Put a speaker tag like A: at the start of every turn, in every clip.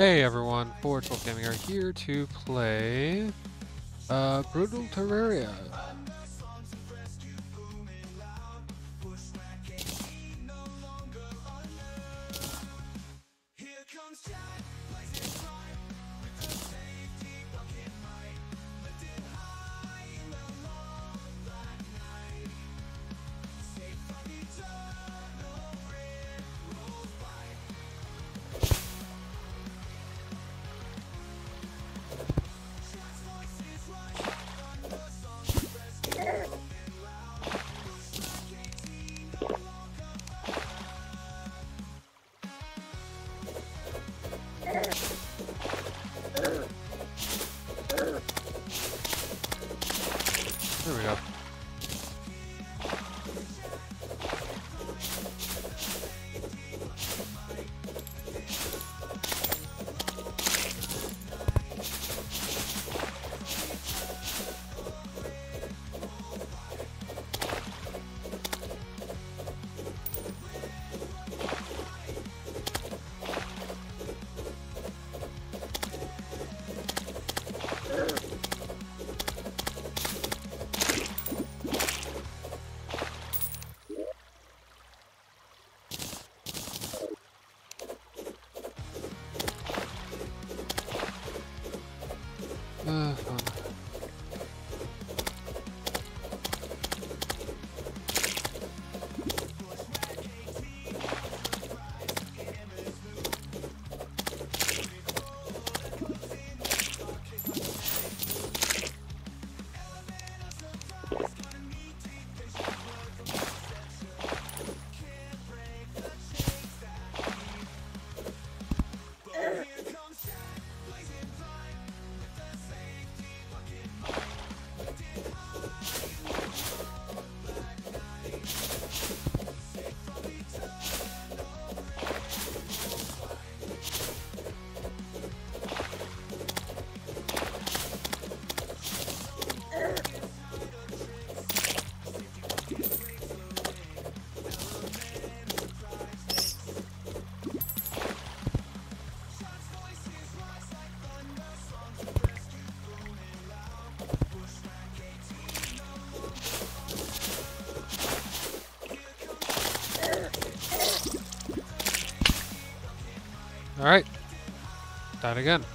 A: Hey everyone, ForgeWolf Gaming are here to play uh, Brutal Terraria. Died again.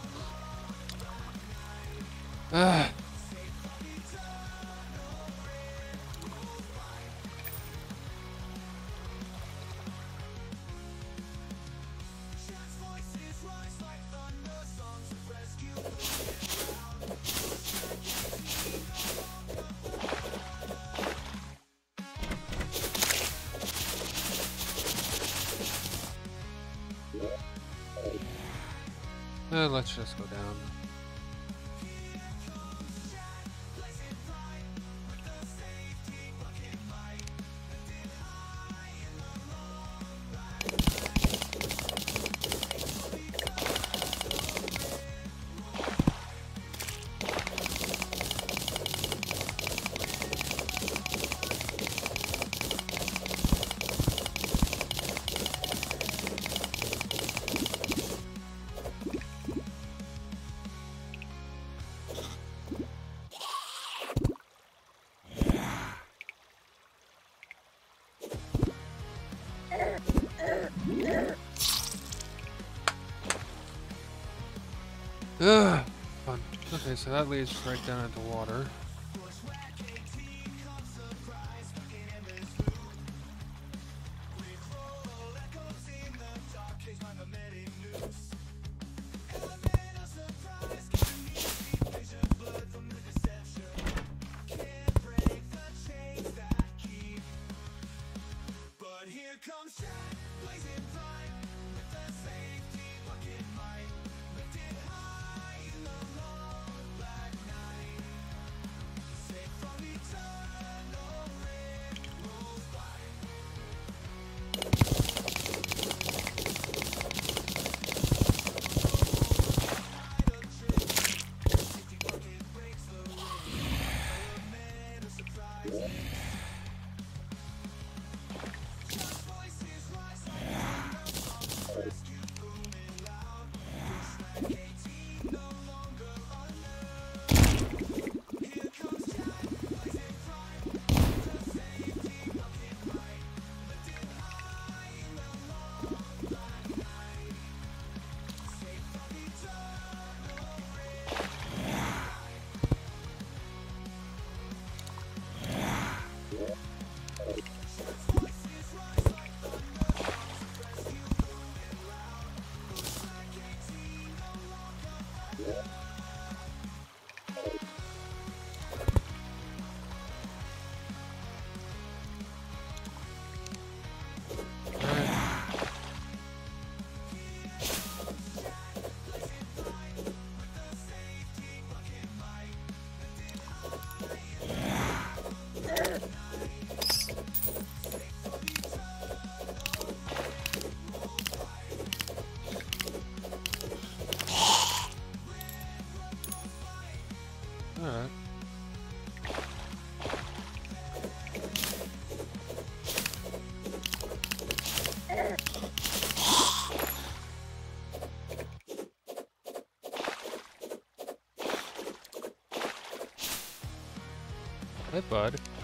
A: Uh, let's just go down. So that leads right down into water. Hey, bud.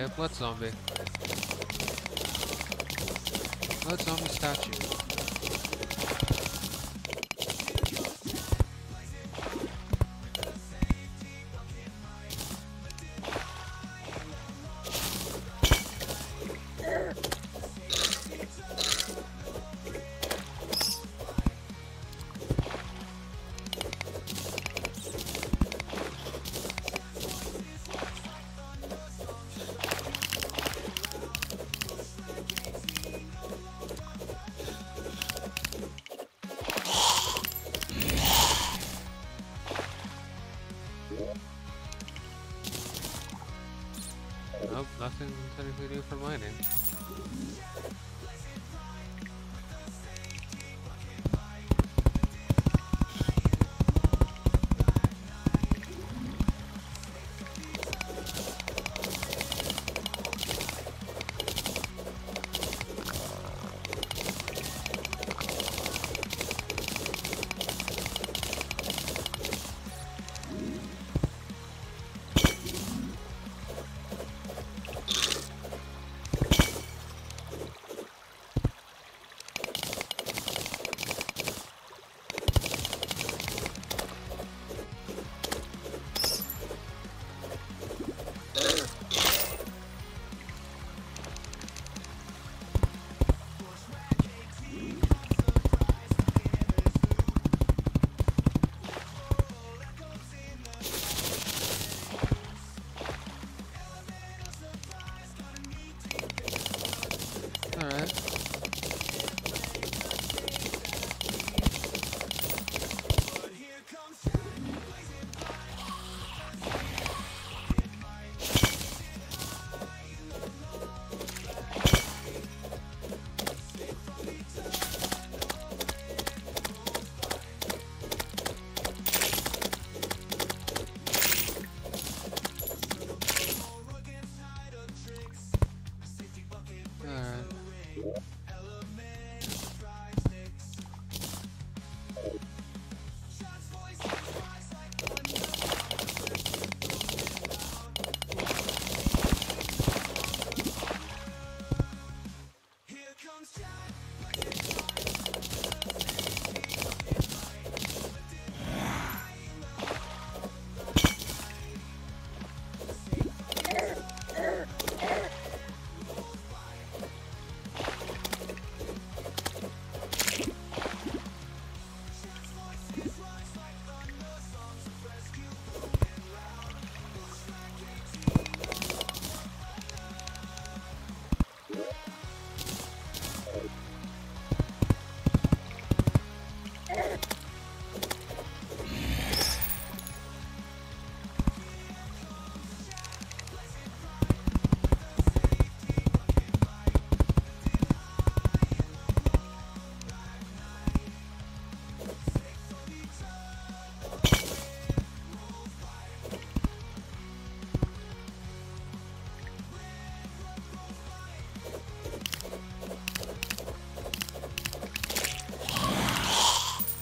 A: Okay, blood zombie. Blood zombie statue. Technically new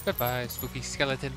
A: Goodbye, spooky skeleton.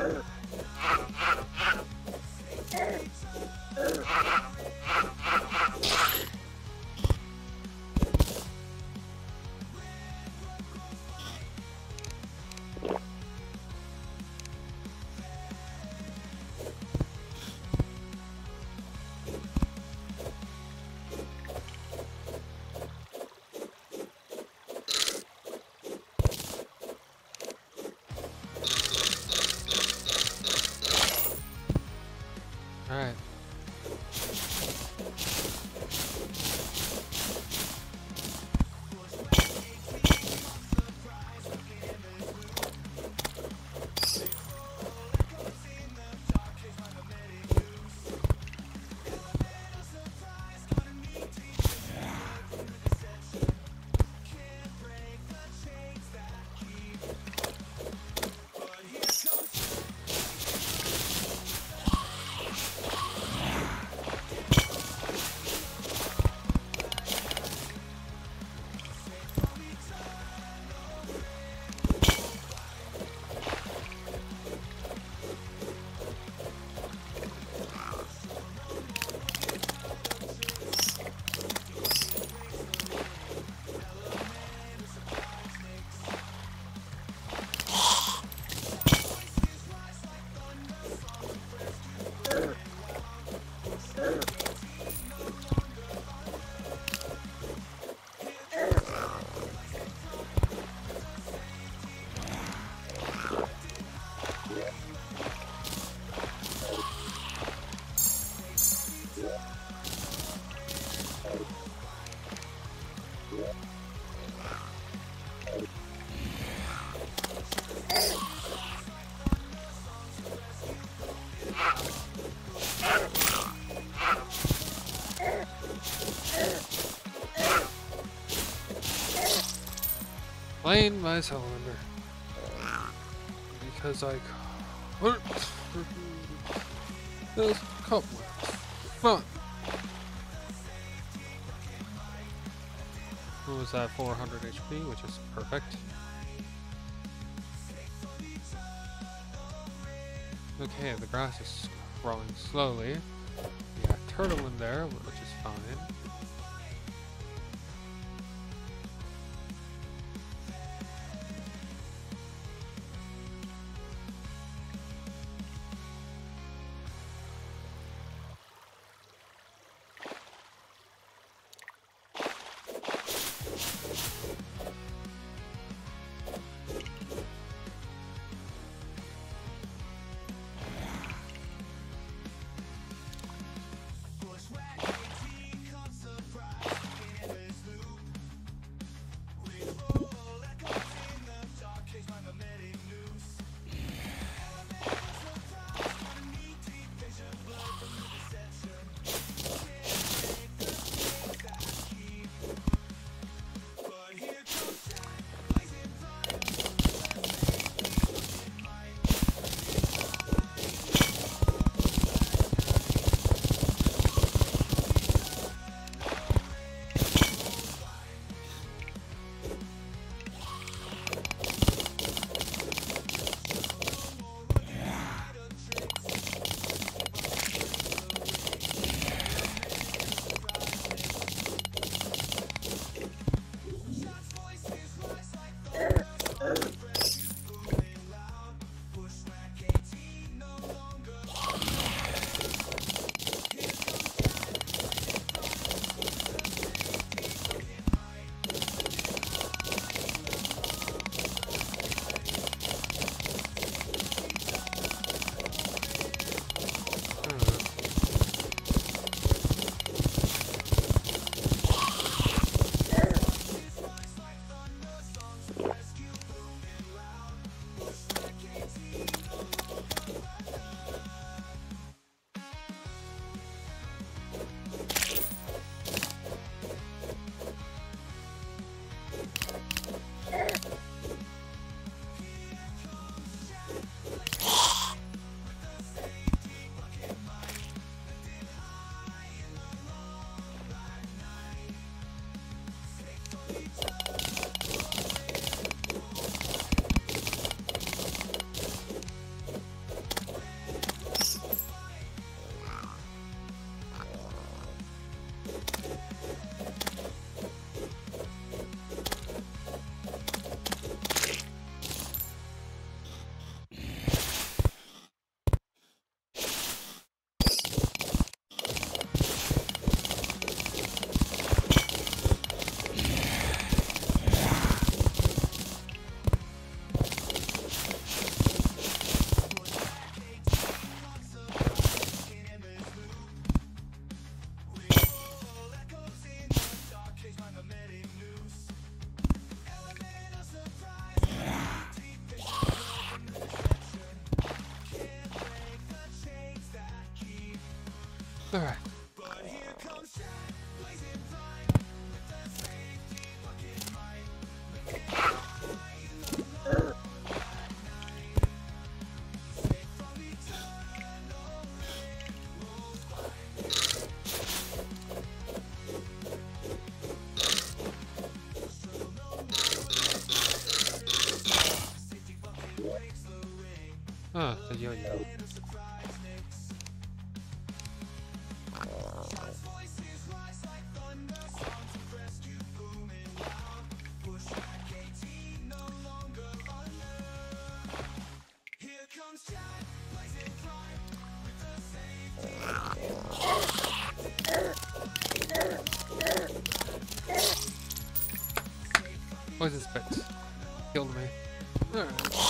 A: Sure. Blame my cylinder. Because I this cobweb. Fun. Who was that 400 HP, which is perfect. Okay, the grass is growing slowly. We got turtle in there, which is fine. Spit. Killed me. Alright.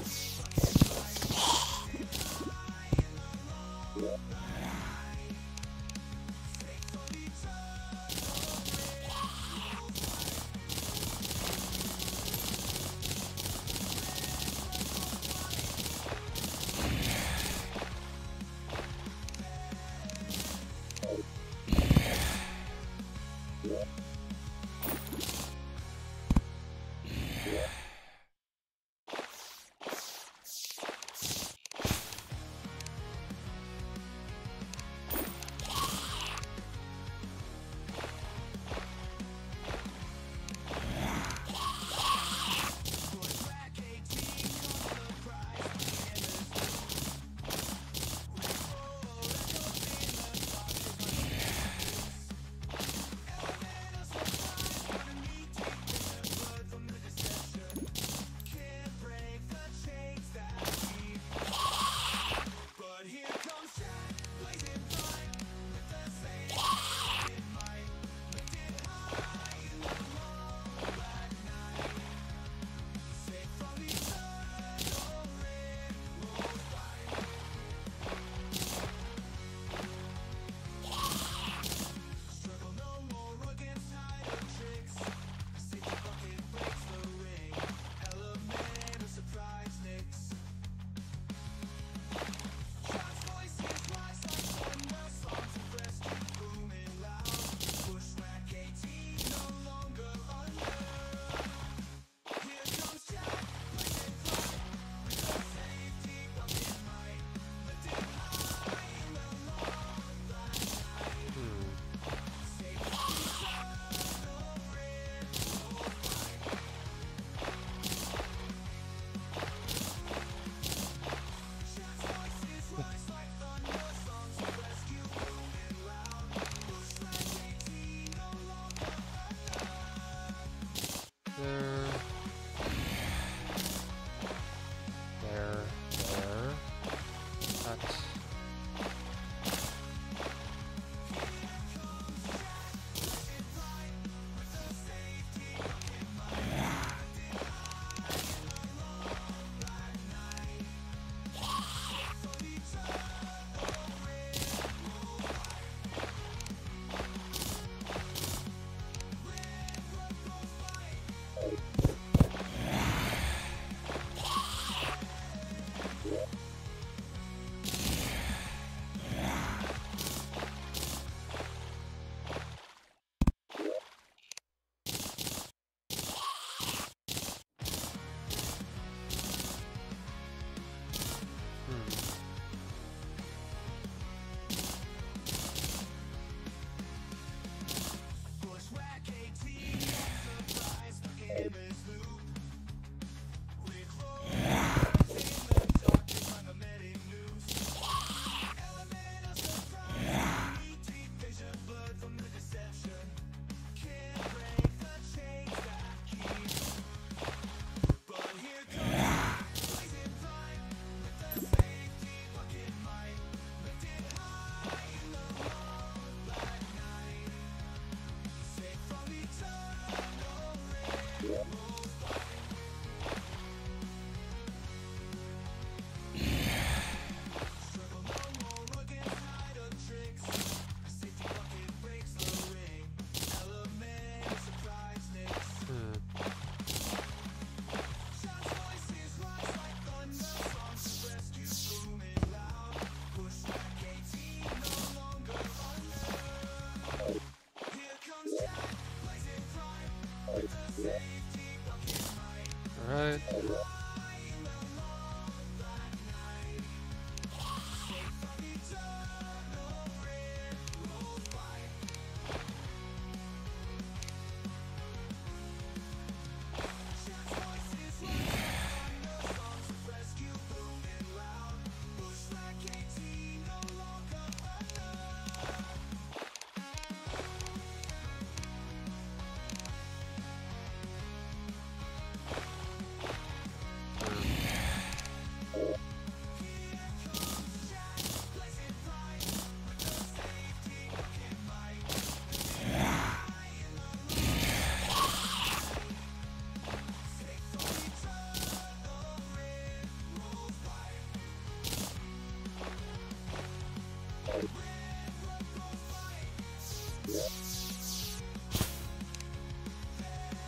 A: Alright.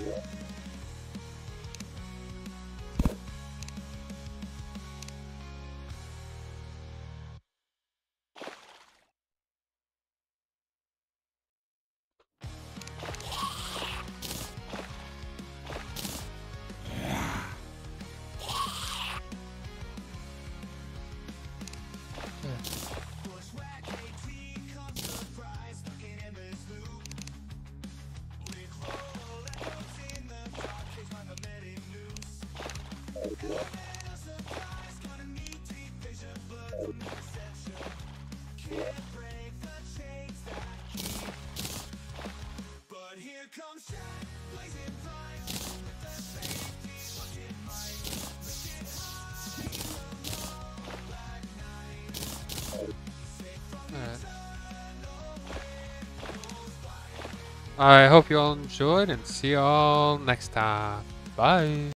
A: But
B: I hope you all enjoyed and see you all next time. Bye.